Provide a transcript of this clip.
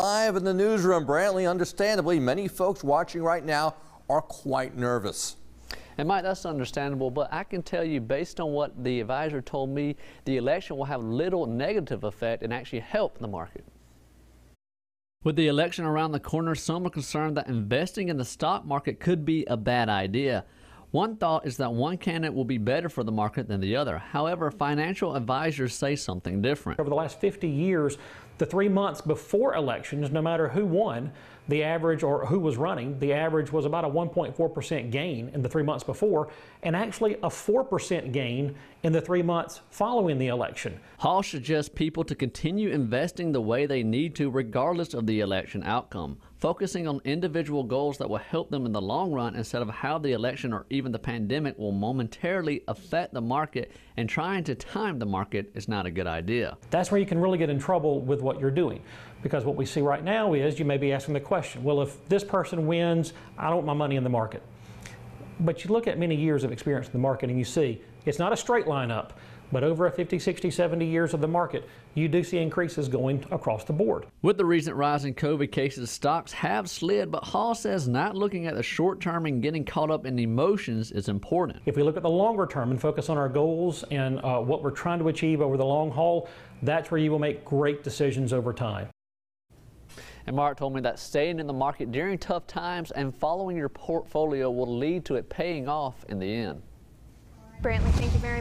Live in the newsroom, Brantley, understandably, many folks watching right now are quite nervous. And Mike, that's understandable, but I can tell you based on what the advisor told me, the election will have little negative effect and actually help the market. With the election around the corner, some are concerned that investing in the stock market could be a bad idea. One thought is that one candidate will be better for the market than the other. However, financial advisors say something different. Over the last 50 years, the three months before elections, no matter who won, the average or who was running, the average was about a 1.4% gain in the three months before, and actually a 4% gain in the three months following the election. Hall suggests people to continue investing the way they need to, regardless of the election outcome, focusing on individual goals that will help them in the long run instead of how the election or even the pandemic will momentarily affect the market, and trying to time the market is not a good idea. That's where you can really get in trouble with what you're doing. Because what we see right now is you may be asking the question, well, if this person wins, I don't want my money in the market. But you look at many years of experience in the market and you see it's not a straight line up, but over a 50, 60, 70 years of the market, you do see increases going across the board. With the recent rise in COVID cases, stocks have slid, but Hall says not looking at the short term and getting caught up in emotions is important. If we look at the longer term and focus on our goals and uh, what we're trying to achieve over the long haul, that's where you will make great decisions over time. And Mark told me that staying in the market during tough times and following your portfolio will lead to it paying off in the end. Brantley, thank you very much.